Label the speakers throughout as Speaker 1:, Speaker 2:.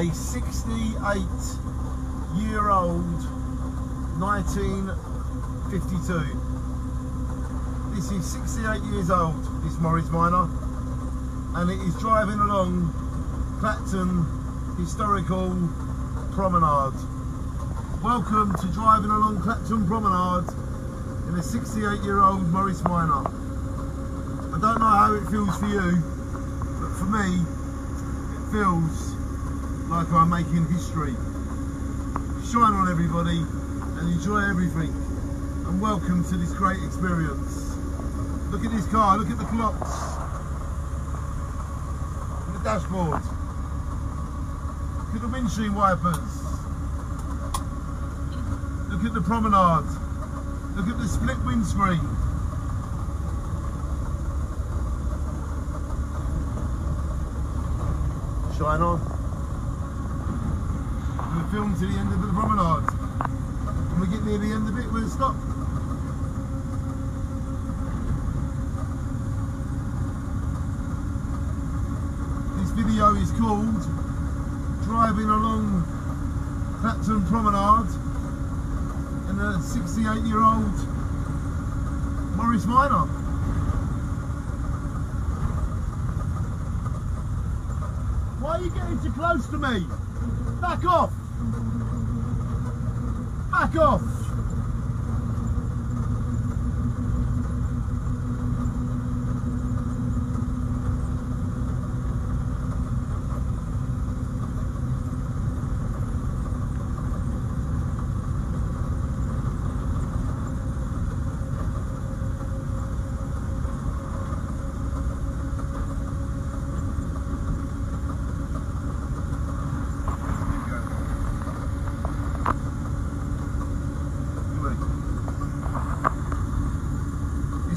Speaker 1: a 68 year old 1952. This is 68 years old, this Morris Minor, and it is driving along Clacton Historical Promenade. Welcome to driving along Clacton Promenade in a 68 year old Morris Minor. I don't know how it feels for you, but for me, it feels like I'm making history. Shine on everybody and enjoy everything. And welcome to this great experience. Look at this car, look at the clocks. Look at the dashboard. Look at the windscreen wipers. Look at the promenade. Look at the split windscreen. Shine on. Film to the end of the promenade. We get near the end of it, we'll stop. This video is called Driving Along Clacton Promenade in a 68 year old Morris Minor. Why are you getting too close to me? Back off! Back off!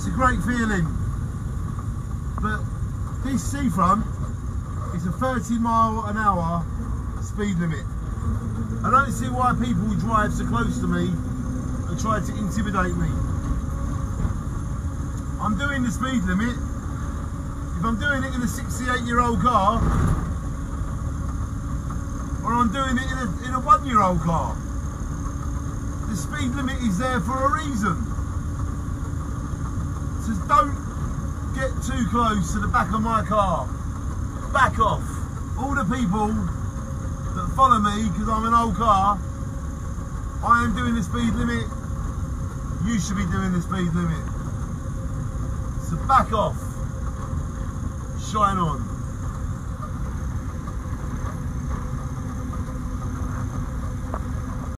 Speaker 1: It's a great feeling. But this seafront is a 30 mile an hour speed limit. I don't see why people drive so close to me and try to intimidate me. I'm doing the speed limit. If I'm doing it in a 68 year old car, or I'm doing it in a, in a one year old car, the speed limit is there for a reason. So don't get too close to the back of my car. Back off. All the people that follow me because I'm an old car, I am doing the speed limit. You should be doing the speed limit. So back off. Shine on.